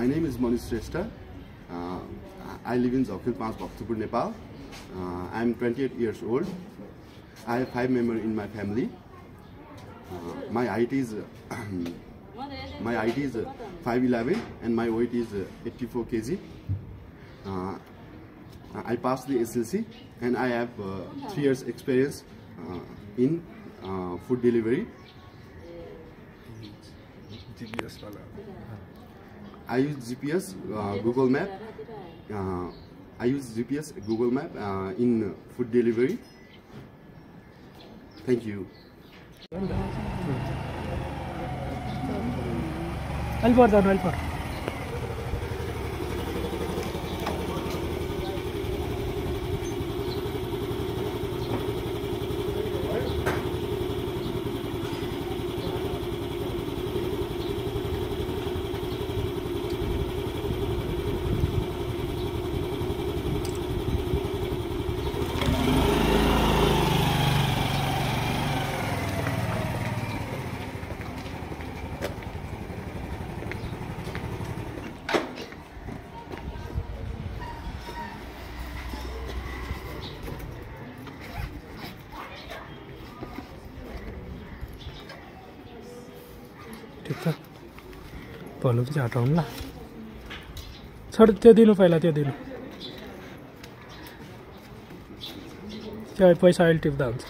My name is Manish Shrestha. Uh, I live in Zokil Panch, Bhaktapur, Nepal. Uh, I am 28 years old. I have five members in my family. Uh, my height is my height is 5'11 and my weight is uh, 84 kg. Uh, I passed the SLC and I have uh, three years experience uh, in food delivery. I use GPS, uh, Google Map. Uh, I use GPS, Google Map uh, in food delivery. Thank you. Alvar, Alvar. ठिक छ भोलि चाहिँ हटाउनु ल। छोड त्यो दिनु पहिला त्यो दिनु। त्यो पैसा अहिले टिप्दा हुन्छ।